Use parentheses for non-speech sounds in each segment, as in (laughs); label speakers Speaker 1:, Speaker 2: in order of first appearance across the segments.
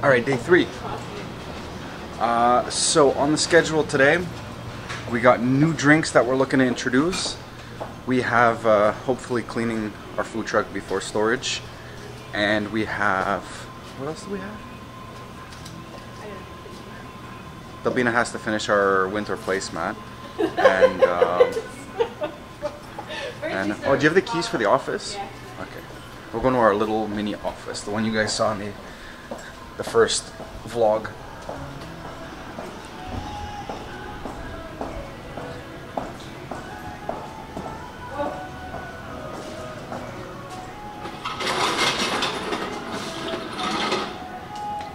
Speaker 1: All right, day three. Uh, so on the schedule today, we got new drinks that we're looking to introduce. We have uh, hopefully cleaning our food truck before storage, and we have what else do we have? Dalbina has to finish our winter placemat, and um, (laughs) and oh, do you have the keys for the office? Okay, we're going to our little mini office, the one you guys saw in the the first vlog.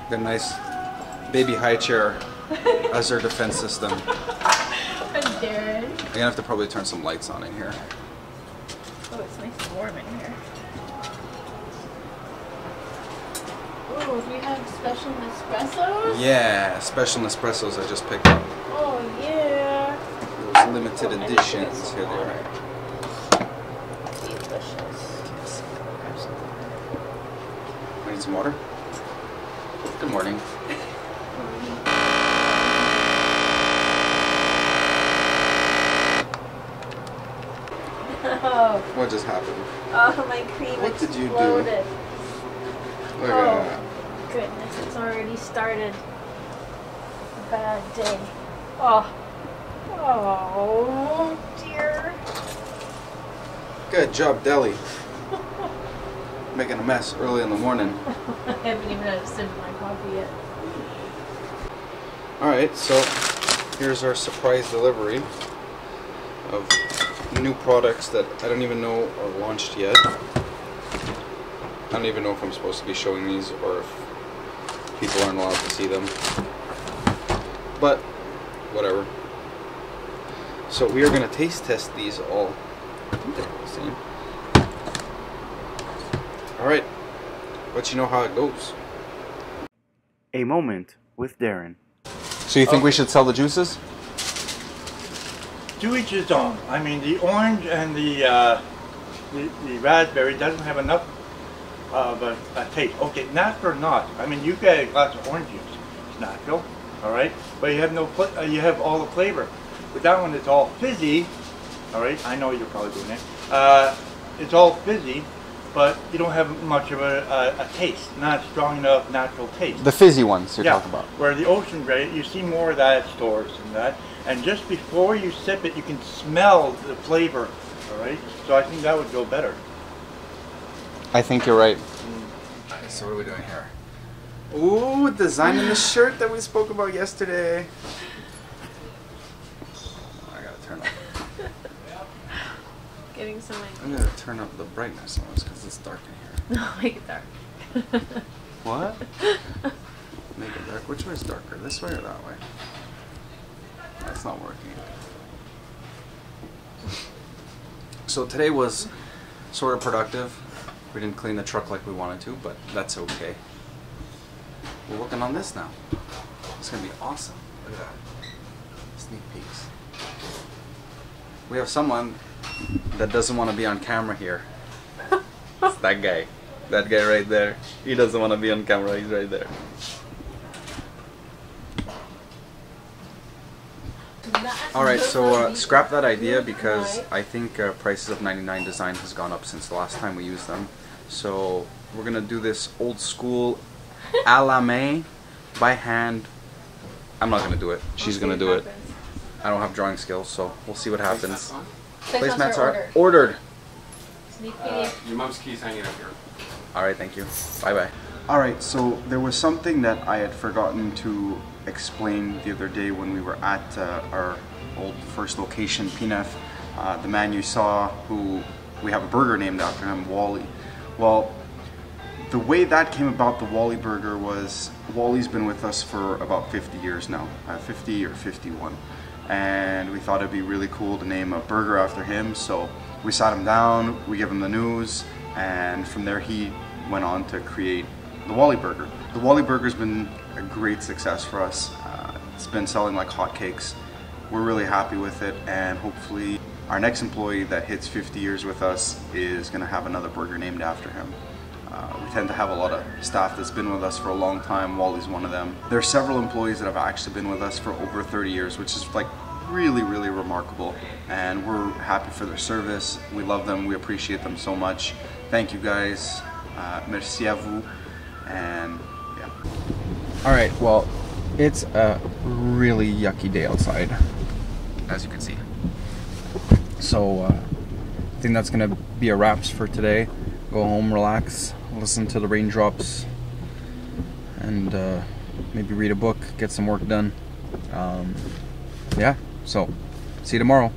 Speaker 1: The nice baby high chair (laughs) as their defense system.
Speaker 2: And Darren.
Speaker 1: I'm gonna have to probably turn some lights on in here.
Speaker 2: Oh, it's nice and warm in here. Oh, we have special Nespressos?
Speaker 1: Yeah, special Nespressos I just picked up.
Speaker 2: Oh, yeah.
Speaker 1: Those limited editions. Here they are.
Speaker 2: Delicious.
Speaker 1: I need some water. Good morning.
Speaker 2: Oh, (laughs)
Speaker 1: What just happened?
Speaker 2: oh, my cream
Speaker 1: What did you do? Look
Speaker 2: Oh.
Speaker 1: at that.
Speaker 2: Goodness, it's already started. A bad day. Oh. Oh, dear.
Speaker 1: Good job, Deli. (laughs) Making a mess early in the morning. (laughs)
Speaker 2: I haven't even had a sip of my coffee yet.
Speaker 1: Alright, so here's our surprise delivery of new products that I don't even know are launched yet. I don't even know if I'm supposed to be showing these or if people aren't allowed to see them. But, whatever. So we are going to taste test these all. I think they're all the same. Alright, let you know how it goes. A moment with Darren. So you think we should sell the juices?
Speaker 3: To each his own. I mean, the orange and the uh, the, the raspberry doesn't have enough of a, a taste. Okay, not for not. I mean, you get a glass of orange juice. It's natural, all right, but you have no uh, you have all the flavor. With that one, it's all fizzy. All right, I know you're probably doing it. Uh, it's all fizzy, but you don't have much of a, a, a taste. Not strong enough natural taste.
Speaker 1: The fizzy ones you're
Speaker 3: Yeah,
Speaker 1: talking about.
Speaker 3: Where the Ocean Spray, you see more of that at stores and that. And just before you sip it, you can smell the flavor. All right. So I think that would go better.
Speaker 1: I think you're right. so what are we doing here? Ooh, designing the shirt that we spoke about yesterday. I gotta turn up. (laughs)
Speaker 2: Getting some
Speaker 1: I'm gonna turn up the brightness on this because it's dark in here. (laughs)
Speaker 2: No, make it dark. (laughs)
Speaker 1: What? Make it dark. Which way is darker? This way or that way? That's not working. So today was sort of productive. We didn't clean the truck like we wanted to, but that's okay. We're working on this now. It's gonna be awesome. Look at that. Sneak peeks. We have someone that doesn't want to be on camera here. (laughs) It's that guy. That guy right there. He doesn't want to be on camera. He's right there. All right, so uh, scrap that idea because I think uh, prices of 99 design has gone up since the last time we used them. So we're gonna do this old school a la main by hand. I'm not gonna do it. She's gonna do it. I don't have drawing skills, so we'll see what happens. Placemats are ordered.
Speaker 2: Sneak
Speaker 4: Uh, your mom's key's hanging up here.
Speaker 1: All right, thank you. Bye bye. All right, so there was something that I had forgotten to explain the other day when we were at uh, our old first location, PNF. Uh, the man you saw, who we have a burger named after him, Wally. Well, the way that came about, the Wally burger, was Wally's been with us for about 50 years now, uh, 50 or 51. And we thought it'd be really cool to name a burger after him, so we sat him down, we gave him the news, and from there he went on to create the Wally Burger. The Wally Burger's been a great success for us. Uh, it's been selling like hotcakes. We're really happy with it, and hopefully our next employee that hits 50 years with us is gonna have another burger named after him. Uh, we tend to have a lot of staff that's been with us for a long time. Wally's one of them. There are several employees that have actually been with us for over 30 years, which is like really, really remarkable. And we're happy for their service. We love them. We appreciate them so much. Thank you guys. Uh, merci à vous. And yeah. All right. Well, it's a really yucky day outside, as you can see. So uh, I think that's gonna be a wraps for today. Go home, relax, listen to the raindrops, and uh, maybe read a book, get some work done. Um, yeah. So, see you tomorrow.